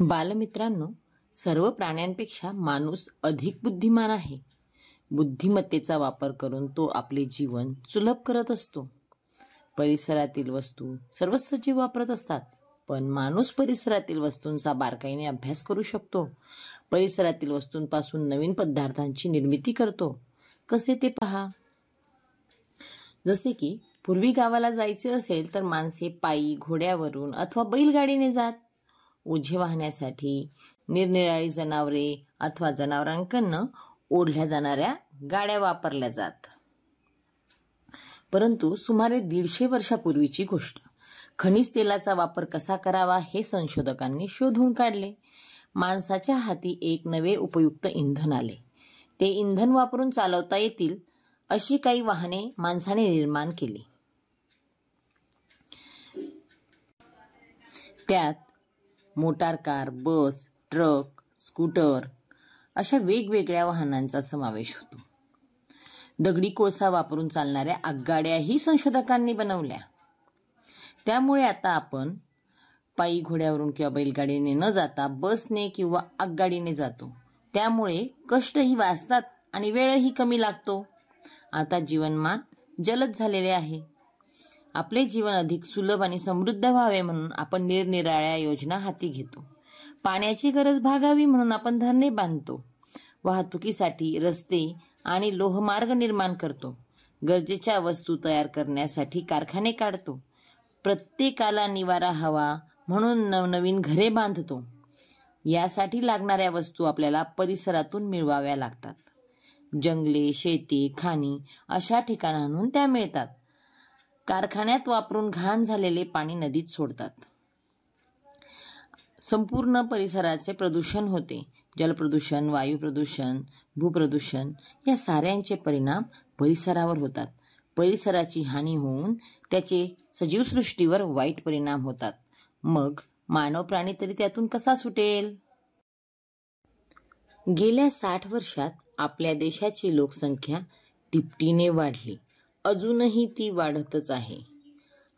बालमित्रांनो सर्व प्राण्यांपेक्षा माणूस अधिक बुद्धिमान आहे. बुद्धिमत्तेचा वापर करून तो आपले जीवन सुलभ करत असतो. परिसरातील वस्तू सर्व सजीव वापरत असतात पण माणूस परिसरातील वस्तूंचा बारकाईने अभ्यास करू शकतो. परिसरातील वस्तूंपासून नवीन पदार्थांची निर्मिती करतो. कसे ते पहा? जसे की पूर्वी गावाला जायचे असेल तर माणसे पायी घोड्यावरून अथवा बैलगाडीने जात. ओझे वाहण्यासाठी निरनिराळी जनावरे अथवा जनावरांकडनं ओढल्या जाणाऱ्या गाड्या वापरल्या जात. परंतु सुमारे दीडशे वर्षापूर्वीची गोष्ट. खनिज तेलाचा वापर कसा करावा हे संशोधकांनी शोधून काढले. माणसाच्या हाती एक नवे उपयुक्त इंधन आले. ते इंधन वापरून चालवता येतील अशी काही वाहने माणसाने निर्माण केली. त्यात motor car bus truck scooter अशा वेगवेगळ्या वाहनांचा समावेश होतो. दगडी कोळसा वापरून चालणाऱ्या आगगाड्याही संशोधकांनी बनवल्या. त्यामुळे आता आपण पायी घोड्यावरून किंवा बैलगाडीने न जाता बसने किंवा आगगाडीने जातो. त्यामुळे कष्टही वाचतात आणि वेळही कमी लागतो. आता जीवनमान जलद झालेले आहे. आपले जीवन अधिक सुलभ आणि समृद्ध व्हावे म्हणून आपण निरनिराळ्या योजना हाती घेतो. पाण्याची गरज भागावी म्हणून आपण धरणे बांधतो. वाहतुकीसाठी रस्ते आणि लोहमार्ग निर्माण करतो. गरजेच्या वस्तू तयार करण्यासाठी कारखाने काढतो. प्रत्येकाला निवारा हवा म्हणून नवनवीन घरे बांधतो. यासाठी लागणाऱ्या वस्तू आपल्याला परिसरातून मिळवाव्या लागतात. जंगले शेती खाणी अशा ठिकाणांहून त्या मिळतात. कारखान्यात वापरून घाण झालेले पाणी नदीत सोडतात. संपूर्ण परिसराचे प्रदूषण होते. जलप्रदूषण वायू प्रदूषण भूप्रदूषण या साऱ्यांचे परिणाम परिसरावर होतात. परिसराची हानी होऊन त्याचे सजीवसृष्टीवर वाईट परिणाम होतात. मग मानव प्राणी तरी त्यातून कसा सुटेल? गेल्या साठ वर्षात आपल्या देशाची लोकसंख्या तिपटीने वाढली. अजूनही ती वाढतच आहे.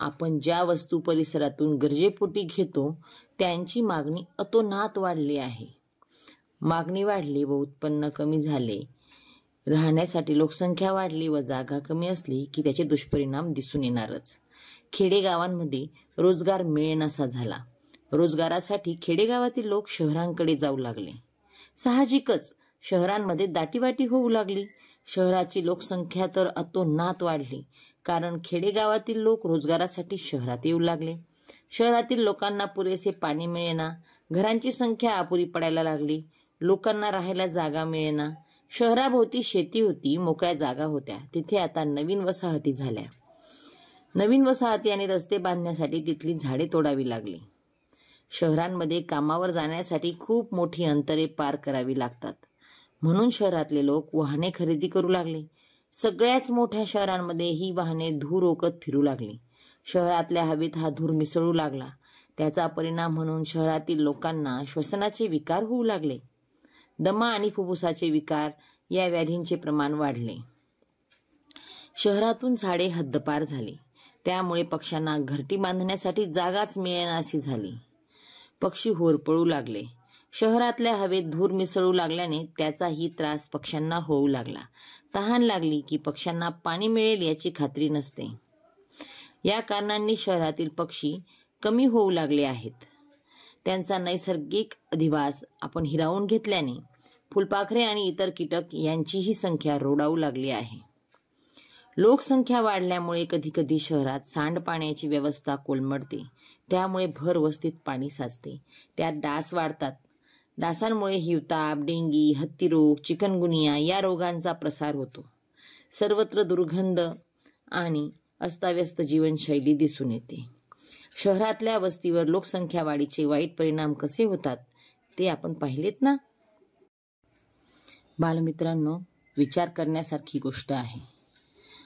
आपण ज्या वस्तू परिसरातून गरजेपोटी घेतो त्यांची मागणी अतोनात वाढली आहे. मागणी वाढली व उत्पन्न कमी झाले. राहण्यासाठी लोकसंख्या वाढली व जागा कमी असली की त्याचे दुष्परिणाम दिसून येणारच. खेडेगावांमध्ये रोजगार मिळेनासा झाला. रोजगारासाठी खेडेगावातील लोक शहरांकडे जाऊ लागले. साहजिकच शहरांमध्ये दाटीवाटी होऊ लागली. शहराची लोकसंख्या तर अतोनात वाढली कारण खेडेगावातील लोक रोजगारासाठी शहरात येऊ लागले. शहरातील लोकांना पुरेसे पाणी मिळेना घरांची संख्या अपुरी पडायला लागली लोकांना राहायला जागा मिळेना. शहराभोवती शेती होती मोकळ्या जागा होत्या तिथे आता नवीन वसाहती झाल्या. नवीन वसाहती आणि रस्ते बांधण्यासाठी तिथली झाडे तोडावी लागली. शहरांमध्ये कामावर जाण्यासाठी खूप मोठी अंतरे पार करावी लागतात. म्हणून शहरातले लोक वाहने खरेदी करू लागले. सगळ्याच मोठ्या शहरांमध्ये ही वाहने धूर ओकत फिरू लागली. शहरातल्या हवेत हा धूर मिसळू लागला. त्याचा परिणाम म्हणून शहरातील लोकांना श्वसनाचे विकार होऊ लागले. दमा आणि फुफ्फुसाचे विकार या व्याधींचे प्रमाण वाढले. शहरातून झाडे हद्दपार झाली. त्यामुळे पक्ष्यांना घरटी बांधण्यासाठी जागाच मिळेनाशी झाली. पक्षी होरपळू लागले. शहरातल्या हवेत धूर मिसळू लागल्याने त्याचाही त्रास पक्ष्यांना होऊ लागला. तहान लागली की पक्ष्यांना पाणी मिळेल याची खात्री नसते. या कारणांनी शहरातील पक्षी कमी होऊ लागले आहेत. त्यांचा नैसर्गिक अधिवास आपण हिरावून घेतल्याने फुलपाखरे आणि इतर कीटक यांचीही संख्या रोडावू लागली आहे. लोकसंख्या वाढल्यामुळे कधीकधी शहरात सांडपाण्याची व्यवस्था कोलमडते. त्यामुळे भर वस्तीत पाणी साचते. त्यात डास वाढतात. डासांमुळे हिवताप डेंगी हत्तीरोग चिकनगुनिया या रोगांचा प्रसार होतो. सर्वत्र दुर्गंध आणि अस्ताव्यस्त जीवनशैली दिसून येते. शहरातल्या वस्तीवर लोकसंख्या वाढीचे वाईट परिणाम कसे होतात ते आपण पाहिलेत ना? बालमित्रांनो विचार करण्यासारखी गोष्ट आहे.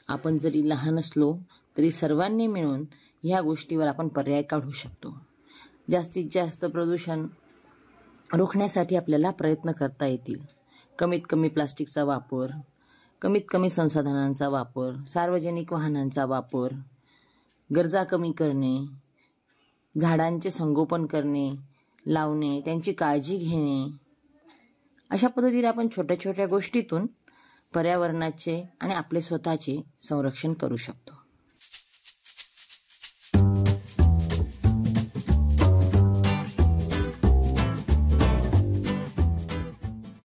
आपण जरी लहान असलो तरी सर्वांनी मिळून ह्या गोष्टीवर आपण पर्याय काढू शकतो. जास्तीत जास्त प्रदूषण रोखण्यासाठी आपल्याला प्रयत्न करता येतील. कमीत कमी प्लास्टिकचा वापर कमीत कमी संसाधनांचा वापर सार्वजनिक वाहनांचा वापर गरजा कमी करणे झाडांचे संगोपन करणे लावणे त्यांची काळजी घेणे अशा पद्धतीने आपण छोट्या छोट्या गोष्टीतून पर्यावरणाचे आणि आपले स्वतःचे संरक्षण करू शकतो.